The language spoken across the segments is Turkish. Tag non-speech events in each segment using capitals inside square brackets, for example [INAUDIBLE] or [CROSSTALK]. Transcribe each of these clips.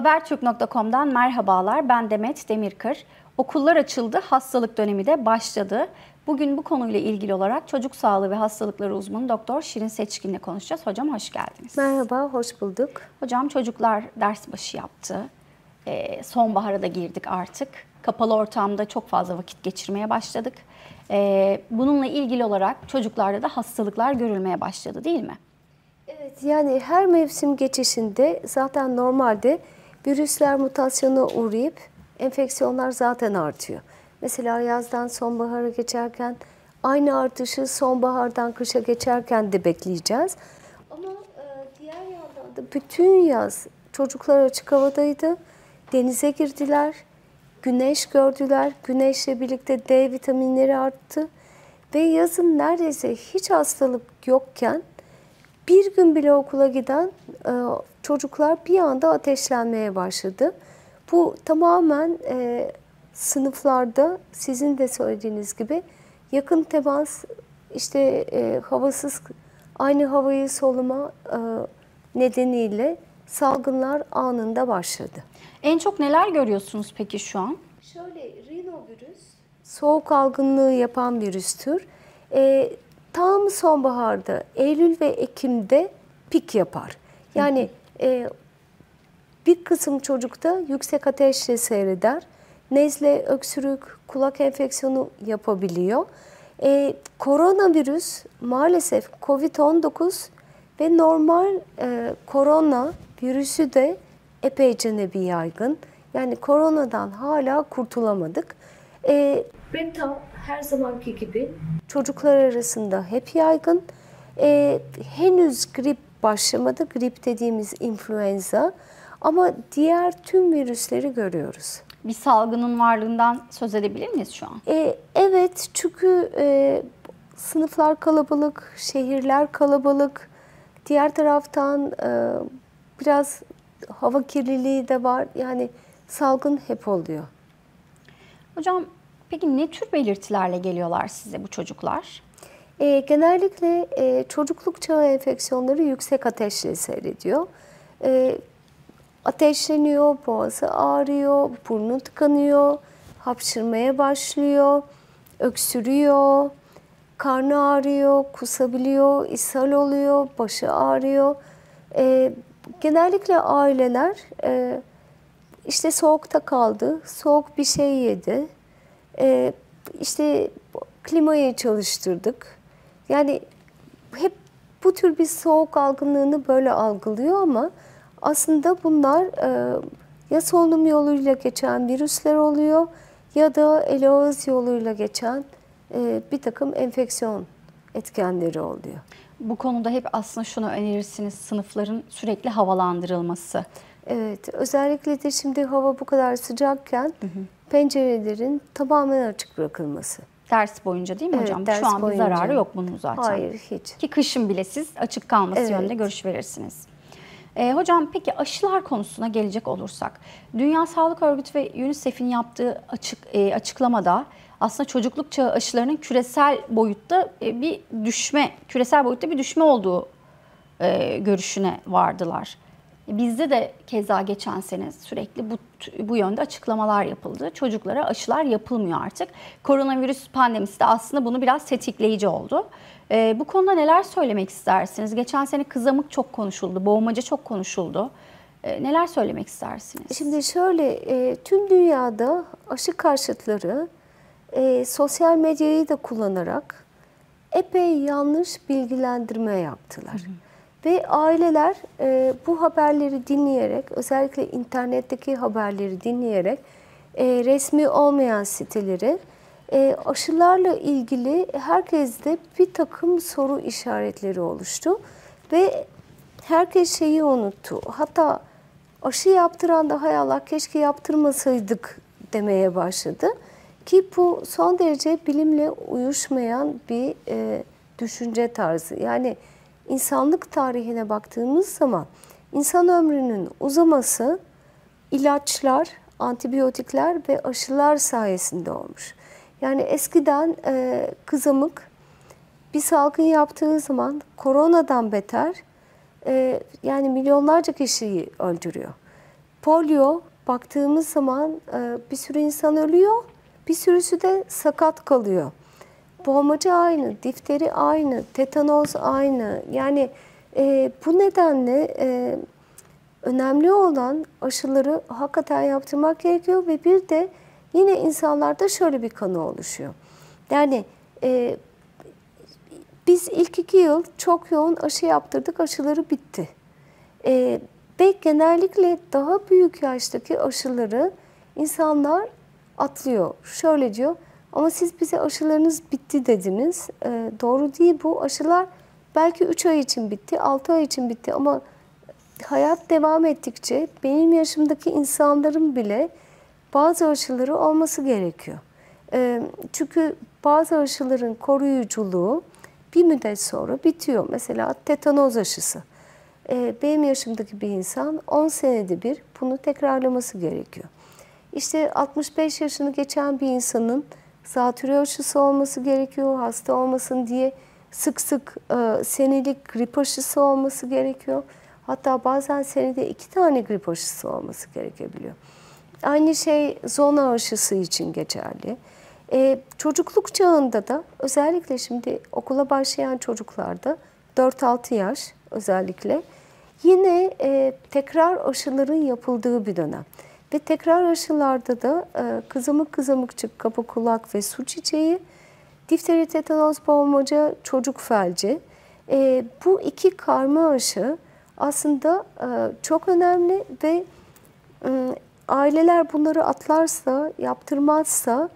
Habertürk.com'dan merhabalar. Ben Demet Demirkır. Okullar açıldı, hastalık dönemi de başladı. Bugün bu konuyla ilgili olarak çocuk sağlığı ve hastalıkları uzmanı Doktor Şirin Seçkin'le konuşacağız. Hocam hoş geldiniz. Merhaba, hoş bulduk. Hocam çocuklar ders başı yaptı. Ee, sonbahara da girdik artık. Kapalı ortamda çok fazla vakit geçirmeye başladık. Ee, bununla ilgili olarak çocuklarda da hastalıklar görülmeye başladı değil mi? Evet, yani her mevsim geçişinde zaten normalde virüsler mutasyona uğrayıp enfeksiyonlar zaten artıyor. Mesela yazdan sonbahara geçerken aynı artışı sonbahardan kışa geçerken de bekleyeceğiz. Ama e, diğer yandan da bütün yaz çocuklar açık havadaydı. Denize girdiler, güneş gördüler. Güneşle birlikte D vitaminleri arttı. Ve yazın neredeyse hiç hastalık yokken bir gün bile okula giden e, çocuklar bir anda ateşlenmeye başladı. Bu tamamen e, sınıflarda sizin de söylediğiniz gibi yakın temas, işte e, havasız aynı havayı soluma e, nedeniyle salgınlar anında başladı. En çok neler görüyorsunuz peki şu an? Şöyle rinovirüs soğuk algınlığı yapan virüstür. E, tam sonbaharda, Eylül ve Ekim'de pik yapar. Yani e, bir kısım çocukta yüksek ateşle seyreder. Nezle, öksürük, kulak enfeksiyonu yapabiliyor. E, koronavirüs maalesef COVID-19 ve normal e, korona virüsü de epeyce bir yaygın. Yani koronadan hala kurtulamadık. E, beta her zamanki gibi çocuklar arasında hep yaygın. E, henüz grip başlamadı. Grip dediğimiz influenza. Ama diğer tüm virüsleri görüyoruz. Bir salgının varlığından söz edebilir miyiz şu an? E, evet çünkü e, sınıflar kalabalık, şehirler kalabalık. Diğer taraftan e, biraz hava kirliliği de var. Yani salgın hep oluyor. Hocam peki ne tür belirtilerle geliyorlar size bu çocuklar? E, genellikle e, çocukluk çağı enfeksiyonları yüksek ateşle seyrediyor. E, ateşleniyor, boğazı ağrıyor, burnu tıkanıyor, hapşırmaya başlıyor, öksürüyor, karnı ağrıyor, kusabiliyor, ishal oluyor, başı ağrıyor. E, genellikle aileler e, işte soğukta kaldı, soğuk bir şey yedi, e, işte klimayı çalıştırdık. Yani hep bu tür bir soğuk algınlığını böyle algılıyor ama aslında bunlar e, ya solunum yoluyla geçen virüsler oluyor ya da el ağız yoluyla geçen e, bir takım enfeksiyon etkenleri oluyor. Bu konuda hep aslında şunu önerirsiniz sınıfların sürekli havalandırılması. Evet, özellikle de şimdi hava bu kadar sıcakken hı hı. pencerelerin tamamen açık bırakılması. Ders boyunca değil mi evet, hocam? Şu an boyunca. bir zararı yok bunun zaten. Hayır, hiç. Ki kışın bile siz açık kalması evet. yönünde görüş verirsiniz. E, hocam peki aşılar konusuna gelecek olursak, Dünya Sağlık Örgütü ve UNICEF'in yaptığı açık e, açıklamada aslında çocukluk çağı aşılarının küresel boyutta e, bir düşme, küresel boyutta bir düşme olduğu e, görüşüne vardılar. Bizde de keza geçen sene sürekli bu, bu yönde açıklamalar yapıldı. Çocuklara aşılar yapılmıyor artık. Koronavirüs pandemisi de aslında bunu biraz tetikleyici oldu. Ee, bu konuda neler söylemek istersiniz? Geçen sene kızamık çok konuşuldu, boğmaca çok konuşuldu. Ee, neler söylemek istersiniz? Şimdi şöyle, e, tüm dünyada aşı karşıtları e, sosyal medyayı da kullanarak epey yanlış bilgilendirme yaptılar. Hı hı. Ve aileler e, bu haberleri dinleyerek, özellikle internetteki haberleri dinleyerek e, resmi olmayan siteleri e, aşılarla ilgili herkeste bir takım soru işaretleri oluştu. Ve herkes şeyi unuttu. Hatta aşı yaptıran da hay Allah keşke yaptırmasaydık demeye başladı. Ki bu son derece bilimle uyuşmayan bir e, düşünce tarzı. Yani insanlık tarihine baktığımız zaman insan ömrünün uzaması ilaçlar, antibiyotikler ve aşılar sayesinde olmuş. Yani eskiden e, kızamık bir salgın yaptığı zaman koronadan beter e, yani milyonlarca kişiyi öldürüyor. polio baktığımız zaman e, bir sürü insan ölüyor, bir sürüsü de sakat kalıyor. Boğmaca aynı, difteri aynı, tetanoz aynı. Yani e, bu nedenle e, önemli olan aşıları hakikaten yaptırmak gerekiyor ve bir de yine insanlarda şöyle bir kanı oluşuyor. Yani e, biz ilk iki yıl çok yoğun aşı yaptırdık, aşıları bitti. E, ve genellikle daha büyük yaştaki aşıları insanlar atlıyor. Şöyle diyor, ama siz bize aşılarınız bitti dediniz. E, doğru değil bu. Aşılar belki 3 ay için bitti, 6 ay için bitti ama hayat devam ettikçe benim yaşımdaki insanların bile bazı aşıları olması gerekiyor. E, çünkü bazı aşıların koruyuculuğu bir müddet sonra bitiyor. Mesela tetanoz aşısı. E, benim yaşımdaki bir insan 10 senede bir bunu tekrarlaması gerekiyor. İşte 65 yaşını geçen bir insanın zatürre aşısı olması gerekiyor, hasta olmasın diye sık sık e, senelik grip aşısı olması gerekiyor. Hatta bazen senede iki tane grip aşısı olması gerekebiliyor. Aynı şey zona aşısı için geçerli. Ee, çocukluk çağında da özellikle şimdi okula başlayan çocuklarda 4-6 yaş özellikle yine e, tekrar aşıların yapıldığı bir dönem. Ve tekrar aşılarda da e, kızamık kızamıkçık kapı kulak ve su çiçeği, difteri tetanoz boğmaca çocuk felci. E, bu iki karma aşı aslında e, çok önemli ve aileler bunları atlarsa, yaptırmazsa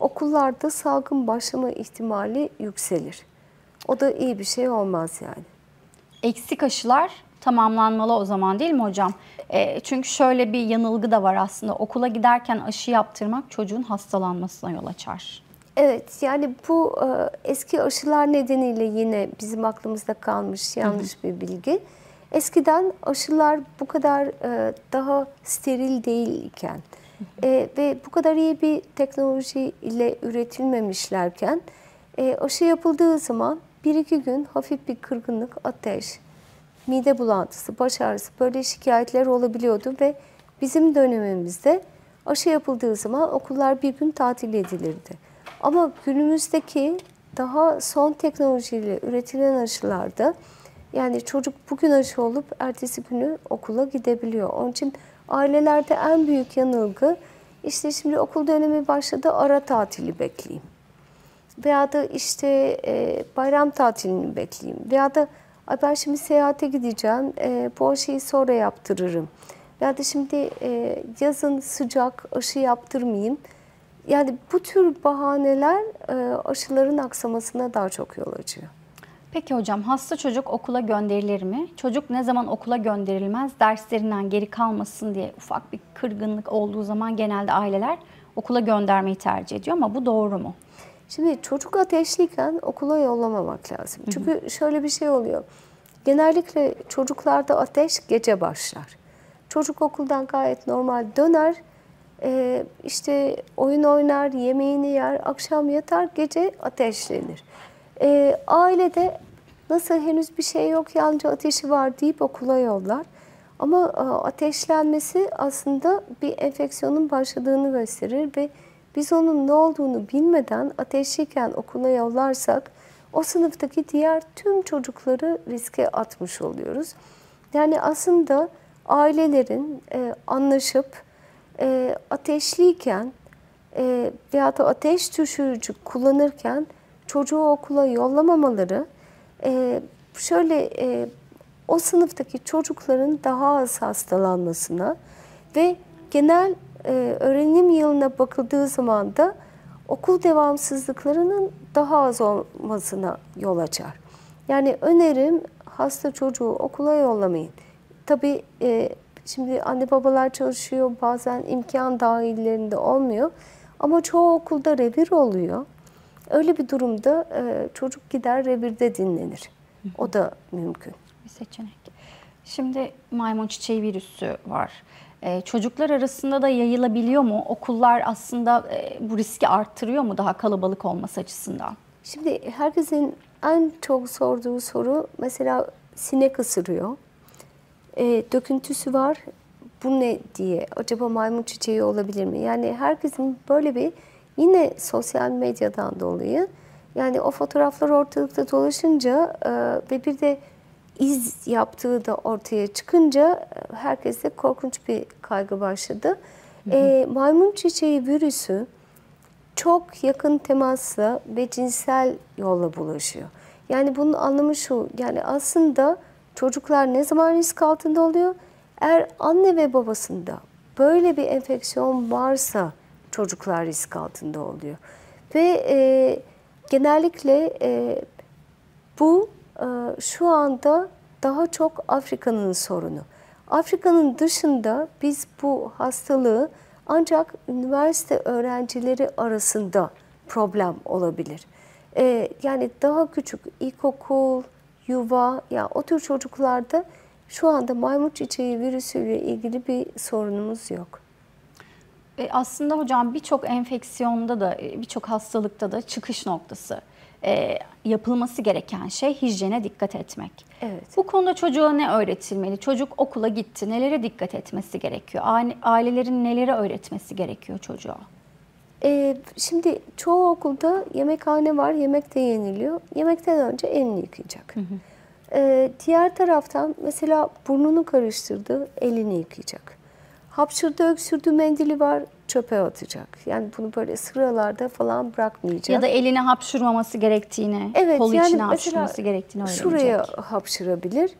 okullarda salgın başlama ihtimali yükselir. O da iyi bir şey olmaz yani. Eksik aşılar tamamlanmalı o zaman değil mi hocam? E, çünkü şöyle bir yanılgı da var aslında. Okula giderken aşı yaptırmak çocuğun hastalanmasına yol açar. Evet yani bu e, eski aşılar nedeniyle yine bizim aklımızda kalmış yanlış bir bilgi. Eskiden aşılar bu kadar e, daha steril değilken e, ve bu kadar iyi bir teknoloji ile üretilmemişlerken aşı yapıldığı zaman bir iki gün hafif bir kırgınlık, ateş, mide bulantısı, baş ağrısı böyle şikayetler olabiliyordu ve bizim dönemimizde aşı yapıldığı zaman okullar bir gün tatil edilirdi. Ama günümüzdeki daha son teknolojiyle üretilen aşılarda yani çocuk bugün aşı olup ertesi günü okula gidebiliyor. Onun için ailelerde en büyük yanılgı işte şimdi okul dönemi başladı ara tatili bekleyeyim. Veya da işte e, bayram tatilini bekleyeyim. Veya da Ay ben şimdi seyahate gideceğim, e, bu aşıyı sonra yaptırırım. Veya da şimdi e, yazın sıcak aşı yaptırmayayım. Yani bu tür bahaneler e, aşıların aksamasına daha çok yol açıyor. Peki hocam hasta çocuk okula gönderilir mi? Çocuk ne zaman okula gönderilmez derslerinden geri kalmasın diye ufak bir kırgınlık olduğu zaman genelde aileler okula göndermeyi tercih ediyor ama bu doğru mu? Şimdi çocuk ateşliyken okula yollamamak lazım. Çünkü şöyle bir şey oluyor. Genellikle çocuklarda ateş gece başlar. Çocuk okuldan gayet normal döner, e, işte oyun oynar, yemeğini yer, akşam yatar, gece ateşlenir. E, ailede nasıl henüz bir şey yok, yalnızca ateşi var deyip okula yollar. Ama e, ateşlenmesi aslında bir enfeksiyonun başladığını gösterir ve biz onun ne olduğunu bilmeden ateşliyken okula yollarsak o sınıftaki diğer tüm çocukları riske atmış oluyoruz. Yani aslında ailelerin e, anlaşıp e, ateşliyken e, veya da ateş düşürücü kullanırken çocuğu okula yollamamaları e, şöyle e, o sınıftaki çocukların daha az hastalanmasına ve genel e, öğrenim yılına bakıldığı zaman da okul devamsızlıklarının daha az olmasına yol açar. Yani önerim hasta çocuğu okula yollamayın. Tabii e, şimdi anne babalar çalışıyor bazen imkan dahillerinde olmuyor. Ama çoğu okulda revir oluyor. Öyle bir durumda e, çocuk gider revirde dinlenir. O da mümkün. Bir seçenek. Şimdi maymun çiçeği virüsü var. Ee, çocuklar arasında da yayılabiliyor mu? Okullar aslında e, bu riski arttırıyor mu daha kalabalık olması açısından? Şimdi herkesin en çok sorduğu soru mesela sinek ısırıyor. E, döküntüsü var. bu ne diye acaba maymun çiçeği olabilir mi? Yani herkesin böyle bir yine sosyal medyadan dolayı yani o fotoğraflar ortalıkta dolaşınca e, ve bir de iz yaptığı da ortaya çıkınca e, herkeste korkunç bir kaygı başladı. E, maymun çiçeği virüsü çok yakın temasla ve cinsel yolla bulaşıyor. Yani bunun anlamı şu, yani aslında çocuklar ne zaman risk altında oluyor? Eğer anne ve babasında böyle bir enfeksiyon varsa çocuklar risk altında oluyor. Ve e, genellikle e, bu şu anda daha çok Afrika'nın sorunu. Afrika'nın dışında biz bu hastalığı ancak üniversite öğrencileri arasında problem olabilir. Ee, yani daha küçük ilkokul, yuva, ya o tür çocuklarda şu anda maymun çiçeği virüsüyle ilgili bir sorunumuz yok. E, aslında hocam birçok enfeksiyonda da e, birçok hastalıkta da çıkış noktası e, yapılması gereken şey hijyene dikkat etmek. Evet. Bu konuda çocuğa ne öğretilmeli? Çocuk okula gitti, nelere dikkat etmesi gerekiyor? Ailelerin nelere öğretmesi gerekiyor çocuğa? Ee, şimdi çoğu okulda yemekhane var, yemek de yeniliyor. Yemekten önce elini yıkayacak. Hı hı. Ee, diğer taraftan mesela burnunu karıştırdı, elini yıkayacak. Hapşırdı, öksürdü, mendili var, çöpe atacak. Yani bunu böyle sıralarda falan bırakmayacak. Ya da eline hapşırmaması gerektiğini, evet, kol yani içine hapşırması gerektiğini öğrenecek. Şuraya hapşırabilir.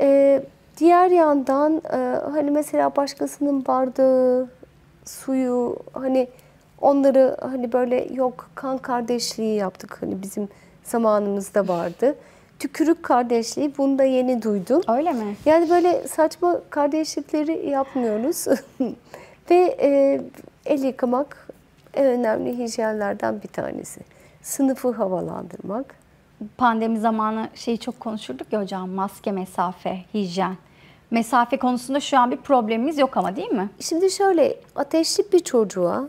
Ee, diğer yandan e, hani mesela başkasının bardağı, suyu hani onları hani böyle yok kan kardeşliği yaptık hani bizim zamanımızda vardı. Tükürük kardeşliği bunu da yeni duydum. Öyle mi? Yani böyle saçma kardeşlikleri yapmıyoruz. [LAUGHS] Ve e, el yıkamak en önemli hijyenlerden bir tanesi. Sınıfı havalandırmak. Pandemi zamanı şeyi çok konuşurduk ya hocam maske, mesafe, hijyen. Mesafe konusunda şu an bir problemimiz yok ama değil mi? Şimdi şöyle ateşli bir çocuğa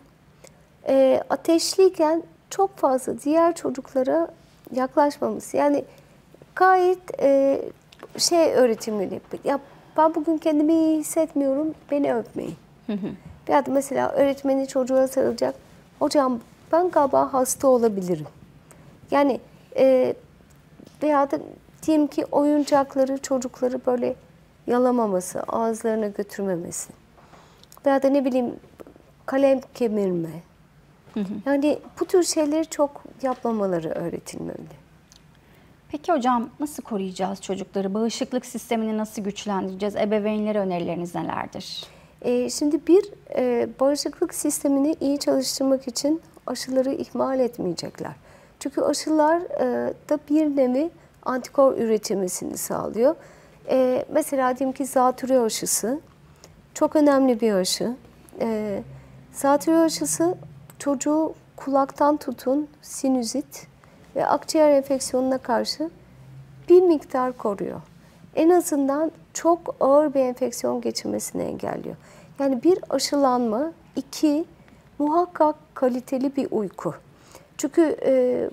e, ateşliyken çok fazla diğer çocuklara yaklaşmamız. Yani gayet e, şey öğretilmeli. Ya ben bugün kendimi iyi hissetmiyorum, beni öpmeyin. Hı hı. Veya da mesela öğretmeni çocuğa sarılacak. Hocam ben galiba hasta olabilirim. Yani e, veya da diyelim ki oyuncakları çocukları böyle yalamaması, ağızlarına götürmemesi. Veya da ne bileyim kalem kemirme. Hı hı. Yani bu tür şeyleri çok yapmamaları öğretilmeli. Peki hocam nasıl koruyacağız çocukları? Bağışıklık sistemini nasıl güçlendireceğiz? Ebeveynlere önerileriniz nelerdir? E, şimdi bir, e, bağışıklık sistemini iyi çalıştırmak için aşıları ihmal etmeyecekler. Çünkü aşılar e, da bir nevi antikor üretilmesini sağlıyor. E, mesela diyelim ki zatürre aşısı çok önemli bir aşı. Zatürre aşısı çocuğu kulaktan tutun sinüzit ve akciğer enfeksiyonuna karşı bir miktar koruyor. En azından çok ağır bir enfeksiyon geçirmesini engelliyor. Yani bir aşılanma, iki muhakkak kaliteli bir uyku. Çünkü e,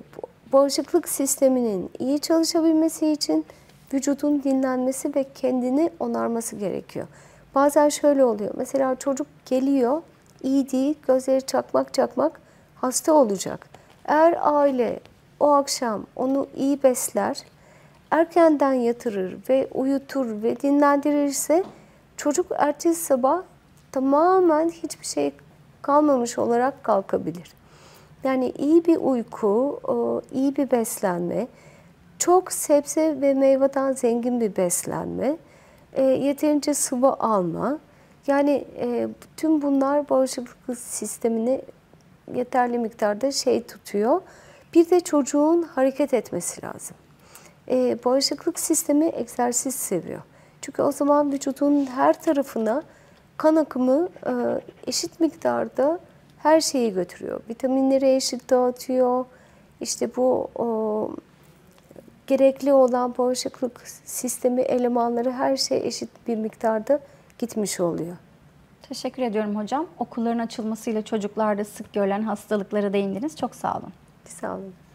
bağışıklık sisteminin iyi çalışabilmesi için vücudun dinlenmesi ve kendini onarması gerekiyor. Bazen şöyle oluyor. Mesela çocuk geliyor, iyi değil, gözleri çakmak çakmak hasta olacak. Eğer aile o akşam onu iyi besler, erkenden yatırır ve uyutur ve dinlendirirse çocuk ertesi sabah tamamen hiçbir şey kalmamış olarak kalkabilir. Yani iyi bir uyku, iyi bir beslenme, çok sebze ve meyveden zengin bir beslenme, e, yeterince sıvı alma. Yani e, tüm bunlar bağışıklık sistemini yeterli miktarda şey tutuyor. Bir de çocuğun hareket etmesi lazım. E, bağışıklık sistemi egzersiz seviyor. Çünkü o zaman vücudun her tarafına kan akımı e, eşit miktarda her şeyi götürüyor. Vitaminleri eşit dağıtıyor. İşte bu o, gerekli olan bağışıklık sistemi elemanları her şey eşit bir miktarda gitmiş oluyor. Teşekkür ediyorum hocam. Okulların açılmasıyla çocuklarda sık görülen hastalıklara değindiniz. Çok sağ olun. Sağ olun.